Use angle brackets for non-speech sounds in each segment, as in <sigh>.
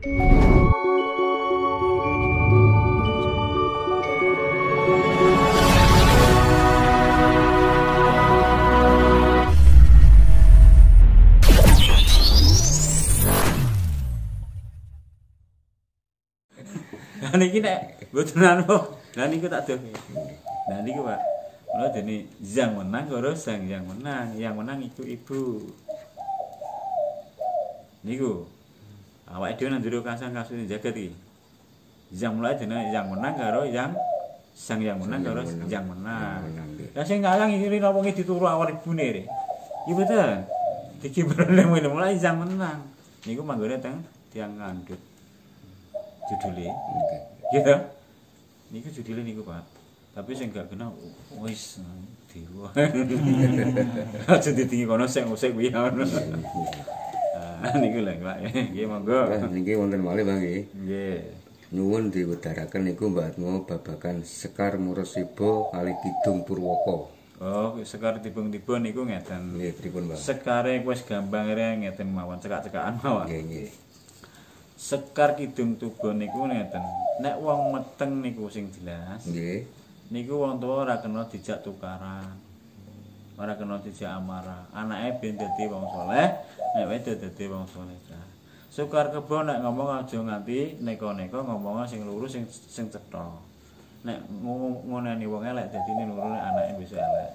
Lah niki nek mboten anu, lah niku tak do. Lah niku Pak. Mula dene yang menang karo sang yang menang. Yang menang iku ibu. Niku. Awake dhewe nang jero kasang kasus jagat iki. Yang mulai dene yang menang karo yang sang yang menang karo yang menang. Lah sing ngalang iki napa iki dituru awal ibune re. Iya betul. Iki <laughs> bener mulai yang menang. Niku manggone teng tiang ngandut. Judule. Ya. Niku judule niku, Pak. Tapi sing gak kena wis dewa. <laughs> Aja ditingi kono sing usik kuwi. <laughs> Niku lho, Pak. Nggih monggo. Niki wonten malih Bang nggih. Nggih. Nuwun diwedharaken niku Mbakmu babagan Sekar Murasibo kali Kidung Purwoko. Oh, sekar tibung-tibung niku ngeten. Nggih, pripun, Bang? Sekare wis gampang re ngeten mawon, cekak-cekakan mawon. Nggih, nggih. Sekar kidung tuba niku ngeten. Nek wong meteng niku sing jelas. Nggih. Niku wong tuwa ora kena dijak tukaran. Ora kena dijak amarah. Anake ben dadi wong saleh, nek wedok dadi wong saleh. Sukar kebo nek ngomong aja nganti neko-neko ngomong sing lurus sing sing cetha. Nek ngo- ngoneni wong elek dadine luru nek anake bisa elek.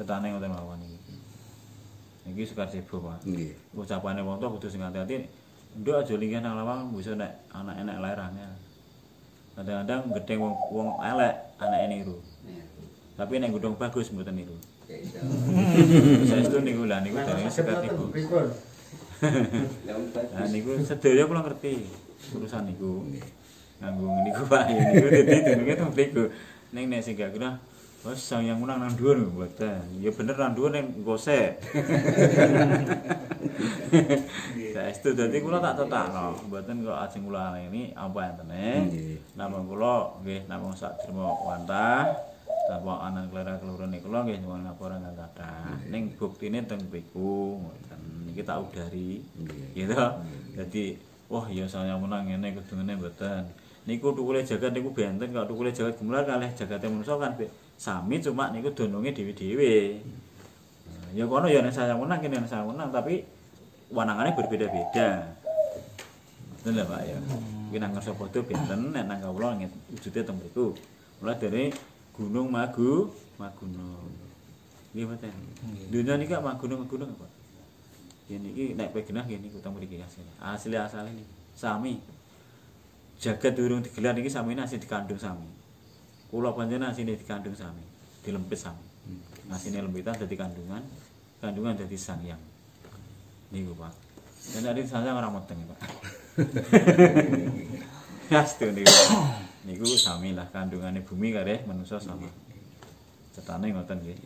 Ketane ngoten mawon iki. Iki sukar sebo, Pak. Nggih. Ucapane wong tuwa kudu sing hati-hati. Nduk aja linggih nang lawang bisa nek anak lair angel. Kadang-kadang gedeng wong wong elek anake niru. Tapi nek gedong bagus mboten niru. <laughs> Saestu niku lah niku dari sekat niku. <laughs> Nah niku sedaya kula ngerti urusan niku. Nganggo niku Pak ya niku dadi jenenge. Ning nek sing gak kena Wes sang yang menang nang dhuwur mboten. Ya bener nang dhuwur ning gosek. Saestu dadi kula tak tetakno, mboten kok ajeng kula ini apa entene. Namung kula nggih namung sak trimo wantah Tanpa anan kelera kelurune kula nggih nyuwun nggak kathah. Ning buktine teng mriku ngoten. Niki tak udari. Nggih. Dadi wah ya saya menang ngene kudu ngene mboten. Niku tukule jagat niku benten kalau tukule jagat gemular kalih jagate manusa kan sami cuma niku dononge dhewe-dhewe. Nah, Ya kono ya nek saya menang kene saya menang tapi wanangane berbeda-beda. Betul lah Pak ya. Iki nang ngarsa padha benten nek nang kawula nget wujude teng mriku. Mulai dari Gunung Magu, Magunung. Nggih mboten. Dunia niki Magunung Magunung apa? Ya niki nek pegenah nggih niku teng mriki asli. Asli asale niki sami. Jagat durung digelar niki samine asli dikandung sami. Kula panjenengan asline dikandung sami, dilempit sami. Asine lempitan dadi kandungan, kandungan dadi sangyang. Niku Pak. Dan ada sangyang ora meteng Pak. <laughs> Yastu niku. Niku sami lah kandungane bumi kare manusia sama. Cetane ngoten nggih.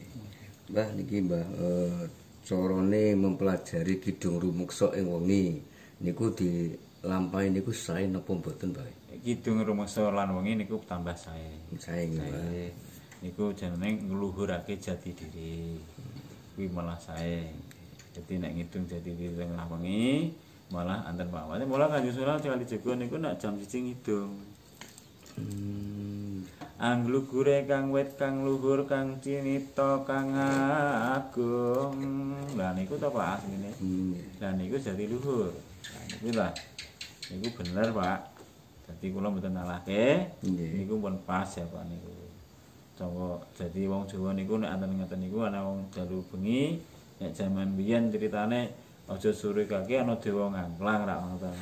Mbah niki Mbah eh, carane mempelajari Kidung Rumuksa ing wengi niku dilampahi niku sae napa mboten Mbah? Kidung rumangsa lan wengi niku tambah sae. Sae Mbah. Niku jenenge ngluhurake jati diri. Kuwi malah sae. Jadi nek ngitung jati diri tengah wengi malah anten pawate mula kanjeng Sunan kali jago niku nek jam 1 ngidung. Hmm. Anglugure kang wit kang luhur kang cinita kang agung. Lah niku to Pak asline. Hmm. Lah niku jati luhur. Niku lah. Niku bener Pak. Dadi kula mboten nalahke. Niku pun pas ya Pak niku. Coba jadi wong Jawa niku nek anten ngeten niku ana wong dalu bengi nek jaman biyen ceritane aja sore kaki ana dewa ngangklang ra ngoten.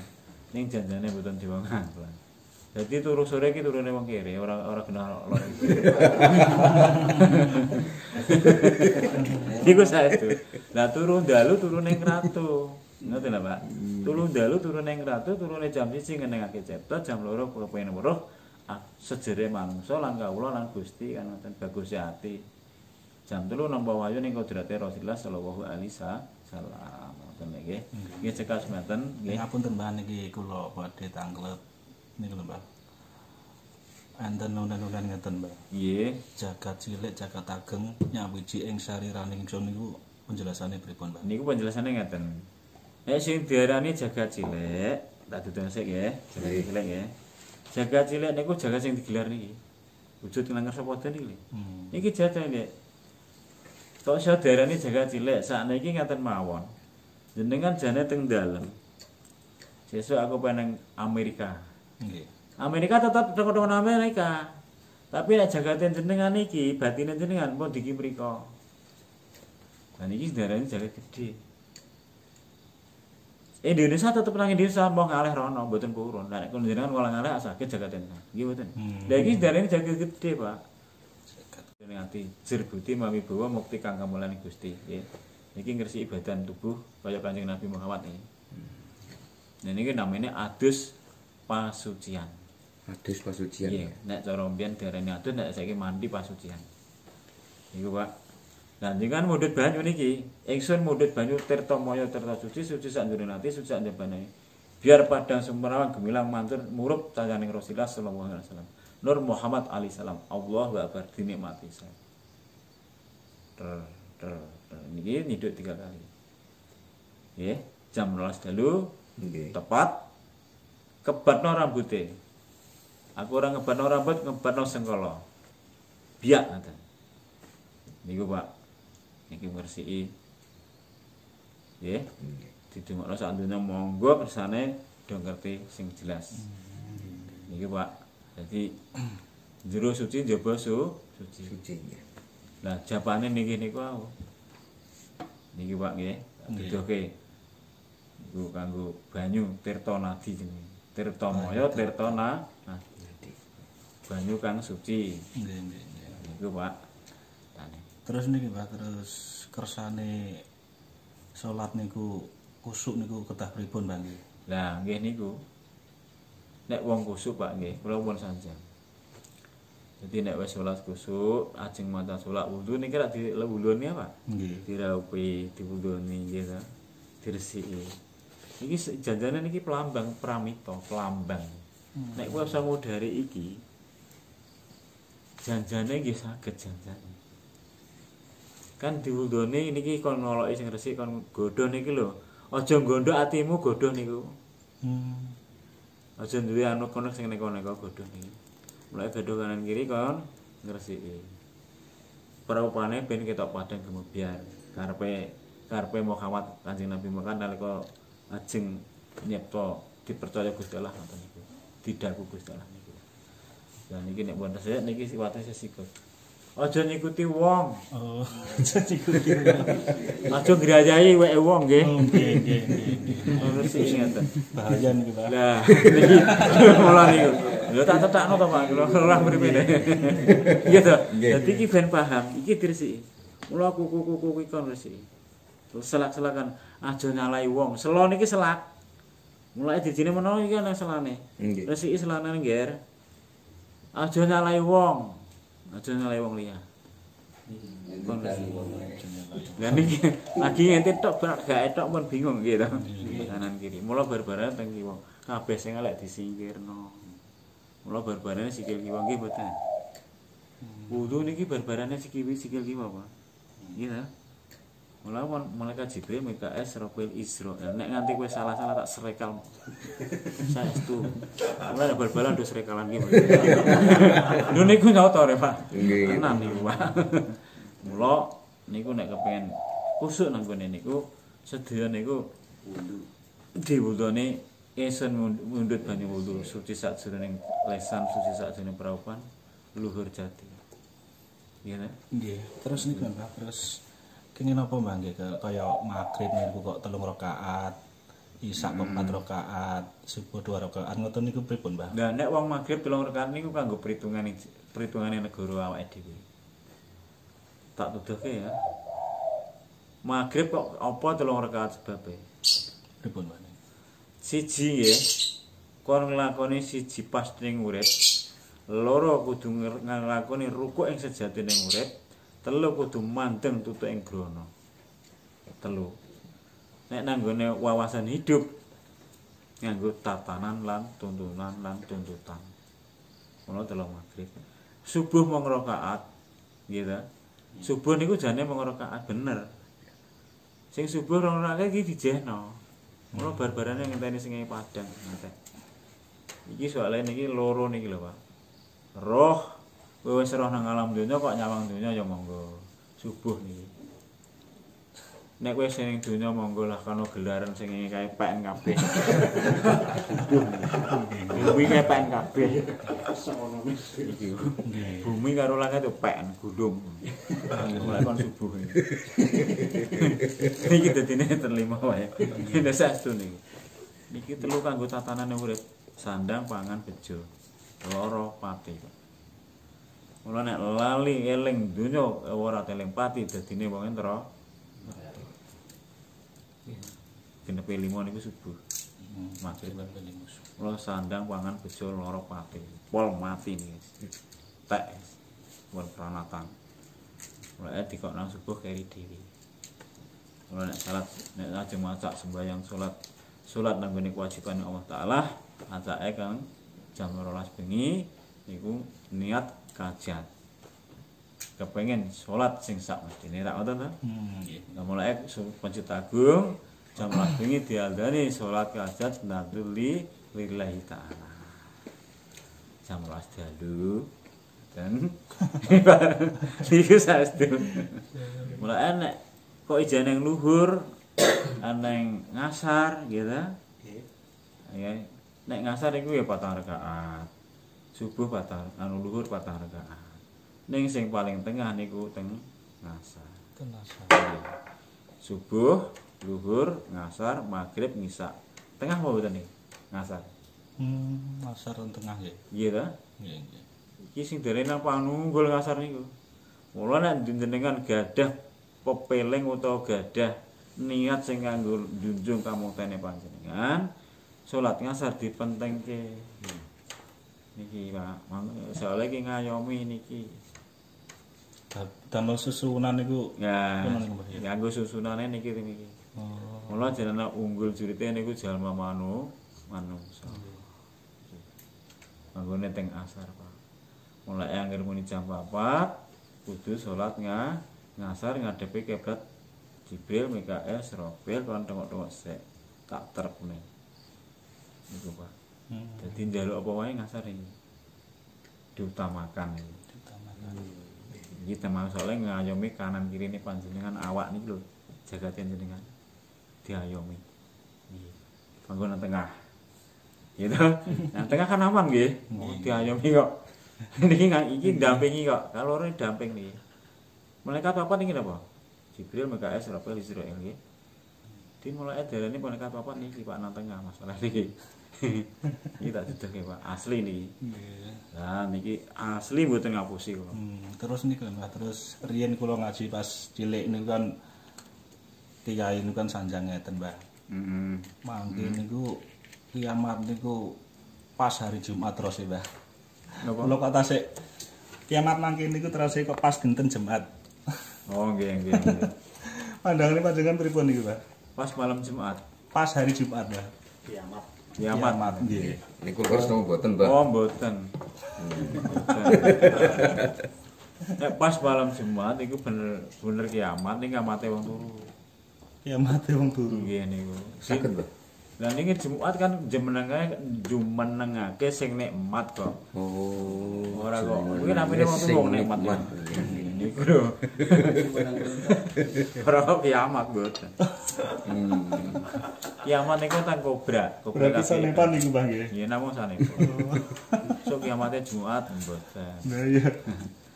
Ning janjane mboten dewa ngangklang. Jadi turu sore iki turune wong kere, ora ora kena lor. <laughs> Iku saestu. Lah turu dalu turu ning ratu. Ngoten lho, Pak. Turu dalu turu ning ratu, turune jam 1 ngenengake cipta, jam 2 kepengen weruh. Ah, sejere mangsa lan kawula lan Gusti kan ngoten bagus ati. Jam 3 nampa wayu ning kodrate Rasulullah sallallahu alaihi wasallam. Ngoten nggih. Nggih cekak semeten nggih. Ngapunten Mbah niki kula badhe tanglet niku lho Mbah. Enten nunan-nunan ngeten Mbah. Nggih. Jagat cilik jagat ageng nyawiji ing sariraning ingsun niku penjelasane pripun Mbah? Niku penjelasannya ngeten. Nek sing diarani jagat cilik, tak duduk sik nggih jagat Nggih. cilik nggih jagat cilik niku jagat sing digelar niki wujud kena ngersa padha niki lho Hmm. Iki jajan nek kok iso diarani jagat cilik sakniki ngaten mawon. Jenengan jane teng dalem. Sesuk aku pengen Amerika. Nggih. Amerika tetap teko Amerika. Tapi nek jagaten jenengan iki, batine jenengan pun diki mriko. Dan iki diarani jagat gede. Indonesia tetep nang Indonesia mau ngalih rono mboten purun. Nek kun jenengan ngolah ngalih sakit jagaten. Nggih mboten. Hmm. Lah iki diarani jagat gede, Pak. Ati jirbuti mami bawa mukti kang kamulane Gusti nggih. Niki ngresiki badan tubuh kaya Kanjeng Nabi Muhammad iki. Nah niki namanya adus pasucian. Hadis pasucian. Iya, nek cara mbiyen diarani adus nek saiki mandi pasucian. Iku Pak. Lah jenengan mundhut banyu niki, ingsun mundhut banyu tirta maya tirta suci suci sak ndurung ati suci sak njabane. Biar padang sumerawan gemilang mantur murup cacaning Rasulullah sallallahu alaihi wasallam. Nur Muhammad alaihi salam. Allah akbar dinikmati saya. Ter ter ter niki nyiduk tiga kali. Nggih, jam 12 dalu Nggih. tepat kebatno rambute. Aku ora ngebatno rambut, ngebatno sengkala. Biak ngoten. Niku Pak. Niki ngresiki. Nggih. Didongokno sak dunya monggo kersane do ngerti sing jelas. Niki Pak. Jadi <clears throat> jero suci njaba su suci. Suci. Lah japane niki niku wau. Niki Pak nggih. Duduhke. Iku kanggo banyu tirta nadi jenenge. Tirta maya tirta na nadi. Banyu kang suci. Nggih, nggih. Niku Pak. Terus niki Pak, terus kersane salat niku kusuk niku kedah pripun Pak nggih? Lah nggih niku. Nek wong kusuk Pak nggih, kula pun sanjang. Jadi nek wis salat kusuk, ajeng maca salat wudu niki rak dilewuluni Pak. Nggih. diraupi diwudoni nggih ta diresiki iki janjane niki pelambang pramita pelambang. Nek kowe usah ngudari iki janjane nggih saged janjane. Kan diwudoni niki kon noloki sing resik kon godho niki lho aja nggondo atimu godho niku. Hmm. aja duwe anu kono sing neko-neko godho niki. Mulai godho kanan kiri kon ngresiki. Praupane ben ketok padang gemebyar karepe karepe Muhammad Kanjeng Nabi Muhammad nalika ajeng nyipta dipercaya Gusti Allah ngoten niku didaku Gusti Allah niku Lah niki nek wonten saya niki siwate sesikut Aja ngikuti wong, Oh, jadi kudu. aja ngrayai weke wong nggih. Oh, nggih, nggih, nggih. Ngono sih ngeten. Bahaya niki Pak. Lah, niki <laughs> mula niku. Lho tak tetakno to Pak, kula ora mripene. Iya to. Dadi iki ben paham, iki diresiki. Mula kuku-kuku iki kon resiki. Terus selak-selakan aja nyalai wong. Selo niki selak. Mulai dijine menawa iki ana selane. Nggih. Resiki selane ngger. Aja nyalai wong. Aja nyalai wong liya. Lah niki lagi ngente tok berak gak etok pun bingung gitu. Kanan kiri. Mula barbaran teng kiwa. Kabeh sing elek disingkirno. Mula barbarane sikil kiwa nggih mboten. Wudu niki barbarane sikil sikil kiwa, Pak. Iya ta? Mula mon malaikat Jibril, Mikael, Israfil, Israel. Nek nganti kowe salah-salah tak serekal. Saestu. Mula nek barbaran do serekalan ki. Lho <laughs> niku nyoto re, Pak. Nggih. Tenan niku, Pak. Mula niku nek kepengen kusuk nang kene niku sedaya niku diwudone esen mundut banyu wudu suci sak jroning lesan suci sak jroning praupan luhur jati. Iya? Nggih. Terus niku Mbak, terus apa Mbak nggih kaya magrib niku kok telung rakaat, isak kok empat rakaat, subuh dua rakaat. Ngoten niku pripun Mbak? Nah, nek wong magrib telung rakaat niku kanggo perhitungan perhitungane negara awake dhewe. Tak tuduhke ya. Magrib kok apa telung rakaat sebabe? Pripun Mbak? Siji nggih, kon nglakoni siji pas ning urip. Loro kudu nglakoni rukuk ing sejatine urip. Telu kudu mandeng tutuk ing grana. Telu. Nek nanggone wawasan hidup nganggo tatanan lan tuntunan lan tuntutan. Ngono telu magrib. Subuh mung rakaat, nggih ta? Subuh niku jane mung rakaat bener. Sing subuh rong rakaat iki dijehno. Mula bar-barane ngenteni sing ing Padang ngantek. Iki soalnya niki loro niki lho, Pak. Roh kowe wis roh nang alam donya kok nyawang donya ya monggo. Subuh niki. Nek kowe sing donya monggo lah kana gelaran sing ing kae PN kabeh. Bumi kae PN kabeh. Bumi karo langit itu PN gulung. Mulai kon subuh. Iki dadine terlima wae. Nek saestu niki. Niki telu kanggo tatanan urip. Sandang, pangan, bejo. Loro pati. Mula nek lali eling donya ora eling pati dadine wong entro. Genepe lima niku subuh. Maghrib. Mula sandang, pangan, bejo, loro pati. Pol mati niki. Tek. Pol pranatan. Mulai dikok nang subuh keri diri. Mula nek salat nek ajeng maca sembahyang salat salat nang ngene kewajiban Allah taala acake kang jam 12 bengi niku niat kajat. Kepengen salat sing sak mestine tak ngoten to? Hmm, nggih. Mulai pencet agung jam 12 bengi dialdani salat kajat naduli lillahi taala. Jam 12 dalu dan <laughs> niku saestu. Mulai enek kok ijen yang luhur aneng ngasar gitu. Ya, nek ngasar iku ya patang rakaat. Subuh patang anu luhur patang rakaat. Ning sing paling tengah niku teng ngasar. Tenasa. subuh, luhur, ngasar, maghrib, ngisa. Tengah apa betul nih? Ngasar. Hmm, teng tengah nggih. Iya ta? Nggih, nggih. Iki sing derene panunggul ngasar niku. Mula nek jenengan gadah pepeling utawa gadah niat sing kanggo njunjung kamuktene panjenengan, salat ngasar dipentengke. Niki Pak, soalnya iki ngayomi niki. Da- Damel susunan niku Ya? Ya. nganggo susunane niki niki. oh, Mula jenenge unggul jurite niku jalma manu manungsa. Manggone teng asar, Pak. Mulai angger muni jam 4 kudu salat nga ngasar ngadepi kiblat Jibril, Mikael, Serofil kon tengok-tengok sik tak terpune. Niku, Pak. Hmm, Dadi njaluk apa wae ngasar iki. Diutamakan iki. ditamakan. Iki teman soalnya ngayomi kanan kiri ini panjenengan awak nih lho jagatin jenengan diayomi. Iya. Manggon nang tengah. Gitu. Nang tengah kan aman nggih. Oh, diayomi kok. <laughs> Niki nggak iki dampingi kok. Kalau orang damping nih. Malaikat apa niki napa? Jibril, Mikael, Israfil, Israel nggih. Di mulai darane malaikat apa niki Pak nang tengah masalah niki. Iki tak duduke Pak, asli niki. Nggih. Nah niki asli mboten ngapusi kula. Hmm, terus niku Mbah, terus riyen kula ngaji pas cilik niku kan kiai niku kan sanjang ngeten, Mbah. Heeh. Mangke niku kiamat niku pas hari Jumat terus ya, Mbah. Napa? Kula kok tasik kiamat mangke niku terus kok pas dinten Jumat. Oh, nggih nggih. nggih. <laughs> Pandangannya panjenengan pripun niku, Mbah? Pas malam Jumat. Pas hari Jumat, Mbah. Kiamat. Kiamat nggih. Niku lurus napa mboten, Mbak? Oh, mboten. Mboten. Nek pas malam Jumat iku bener bener kiamat ning kiamate wong turu. Kiamat wong turu. Nggih niku. Saged, Mbak. Lah niki Jumat kan jemenenge jumenengake sing nikmat kok. Oh. Ora kok. Kuwi namine wong wong nikmat. nikmat. Niku lho. <laughs> Ora kok kiamat mboten. Hmm. Kiamat niku tang kobra. Kobra Berarti sanepan niku, Mbah nggih. Iya namung sanepa. <laughs> So kiamate Jumat mboten. Nah iya.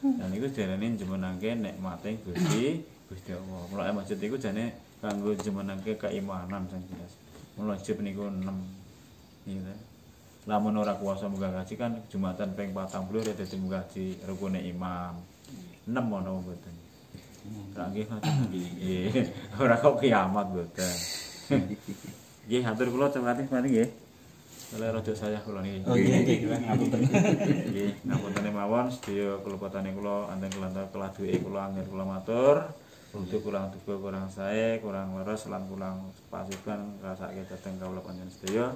Dan iku jarane jemenangke nikmate Gusti Gusti Allah. Mulai masjid iku jane kanggo jemenangke keimanan sing jelas. Mulai jeb niku 6. Iya. Lamun ora kuasa muga kaji kan Jumatan ping 40 ya dadi muga kaji rukune imam. 6 ono mboten. Ora nggih ngoten. Nggih. <laughs> Ora kok kiamat mboten. <laughs> Nggih hatur kula kasih mari nggih. Oleh rada saya kula niki. Oh iya nggih, ngapunten. <laughs> Nggih, ngapunten mawon sedaya kelupatane kula anten kelantar kelah duwe kula anggen kula matur. Untuk kurang duga kurang sae, kurang leres lan kurang pasukan rasake dhateng kawula panjenengan sedaya.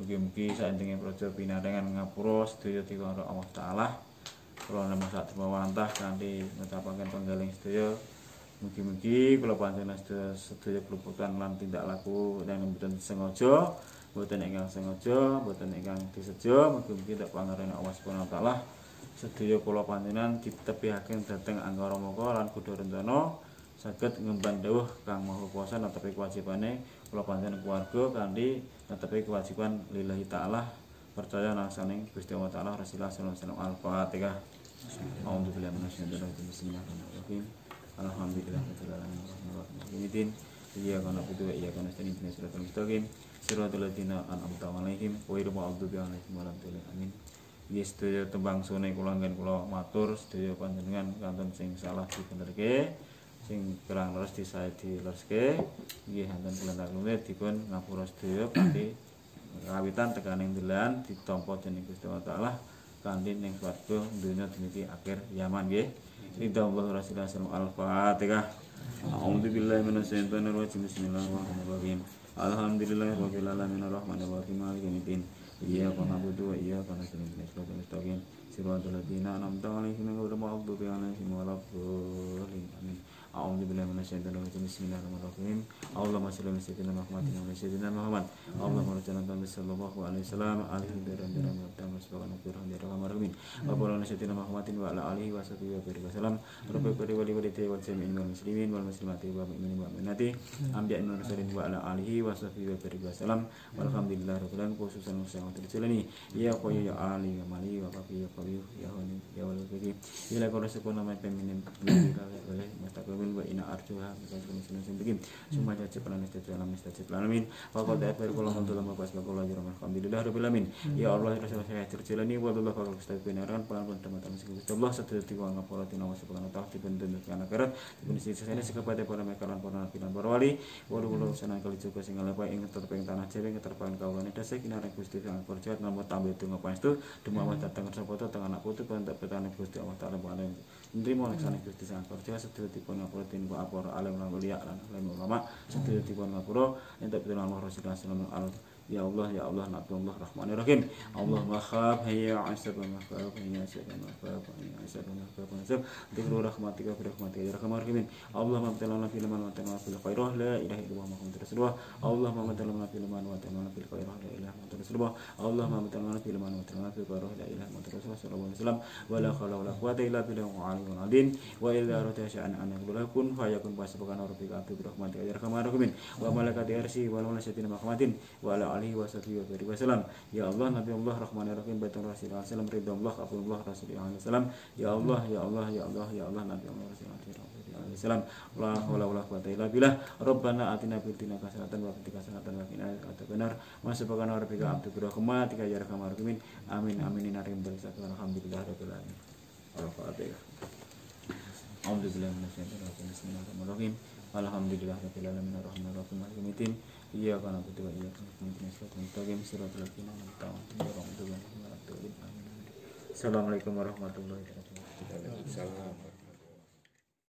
Mugi-mugi saentinge praja pinaringan ngapura sedaya dikawula Allah taala. Kula nemu sak wantah kanthi ngucapaken penggaling sedaya Mugi-mugi kula panjenengan sedaya sedaya kelupaan lan tindak laku dan mboten sengaja, mboten ingkang sengaja, mboten ingkang disejo, mugi-mugi tak pangaran Allah Subhanahu wa taala sedaya kula panjenengan ditepihaken dhateng anggara moko lan kudu rencana saged ngemban dawuh Kang Maha Kuwasa netepi kewajibane kula panjenengan keluarga kanthi netepi kewajiban lillahi taala percaya nasaning Gusti Allah taala Rasulullah sallallahu alaihi wasallam Al-Fatihah. A'udzubillahi minasyaitonir rajim. Bismillahirrahmanirrahim. Alhamdulillah rabbil alamin. Arrahmanirrahim. Iyyaka na'budu wa iyyaka nasta'in. Ihdinas siratal mustaqim. Siratal ladzina an'amta 'alaihim ghairil maghdubi 'alaihim waladdallin. Amin. Nggih sedaya tembang sune kula ngen kula matur sedaya panjenengan kanten sing salah dibenerke sing kurang leres disae dilereske. Nggih wonten kelentar dipun ngapura sedaya kanthi kawitan tekaning delan ditampa dening Gusti Allah taala kanthi ning swarga dunya dumugi akhir zaman nggih. Ridha Allah Rasulullah al-Fatihah. A'udzu billahi minasyaitonir rajim. Bismillahirrahmanirrahim. Alhamdulillahirabbil alamin. Arrahmanir rahim. Maliki yaumiddin. Iyyaka na'budu wa iyyaka nasta'in. Ihdinas mustaqim. Siratal ladzina an'amta 'alaihim ghairil maghdubi 'alaihim waladdallin. Amin A'udzu billahi minasyaitonir. Bismillahirrahmanirrahim. Allahumma ala ala. Allahumma alaihi wasallam alihi daram daram wa tamu subhanahu wa ta'ala daram marhamin. Wa ala sayyidina Muhammadin wa ala alihi wa sahbihi wa baraka wasallam. Wasallam. Ya ya ya ya ya ya mustaqim amin wa ina arjuha bisa sunan sin bikin semua jajib lan istajib alam istajib alamin wa qad akbar kula mantul ma pas kula jira alhamdulillah rabbil alamin ya allah rasul saya terjalani wa Allah fakal kustai benaran pelan pelan teman teman Gusti Allah ngapura tina wa subhanahu wa ta'ala dipun dendek kana karat dipun sisi sene sekepate para mekalan para lan para wali wa kula sanan kali juga sing ngalepa ing tetep ing tanah jawa ing terpakan kaulane dasa kinare Gusti kang percaya namung tambah donga pangestu dumawa dateng sapa to anak putu pentak petane Gusti Allah taala Nrimo laksane Gusti Sang sedaya dipun ngapura tin ku apara alim lan ulia lan ulama. Sedaya dipun ngapura entuk Rasulullah sallallahu alaihi wasallam Ya Allah, Ya Allah, Nabi Allah, Rahman Rahim. Allah makhab, hayya asab, makhab, hayya asab, makhab, hayya asab, makhab, asab. Dikru rahmatika, rahmatika, ya rahman rahimin. Allah mabtalana fil man wa ta'ala fil khairah, la ilaha illallah Muhammad Rasulullah. Allah mabtalana fil man wa ta'ala fil khairah, la ilaha illallah Rasulullah. Allah mabtalana fil man wa ta'ala fil khairah, la ilaha illallah Rasulullah sallallahu alaihi wasallam. Wa la hawla wa la quwwata illa billahi al-aliyyil azim. Wa idza arata sya'an an yaqula kun fayakun fasabaqana rabbika bi rahmatika ya rahman rahimin. Wa malaikati arsi wa la nasyatina mahmatin wa ala wa wasallam. Ya Allah Nabi Allah Rahmanir Rahim Rasulullah sallam ridha Allah sallam ya Allah ya Allah ya Allah ya Allah Nabi Allah inarim alhamdulillah. Bismillahirrahmanirrahim. Maliki yaumiddin. Iyyaka na'budu wa iyyaka nasta'in ihdinas siratal mustaqim siratal ladzina an'amta 'alaihim ghairil maghdubi 'alaihim waladdallin.